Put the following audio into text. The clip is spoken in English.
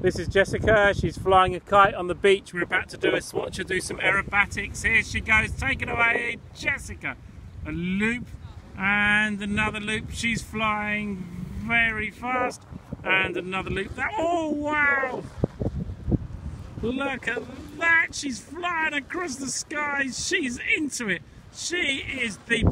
This is Jessica. She's flying a kite on the beach. We're about to do a swatch her do some aerobatics. Here she goes. Take it away, Jessica. A loop and another loop. She's flying very fast and another loop. That oh wow! Look at that. She's flying across the sky. She's into it. She is the!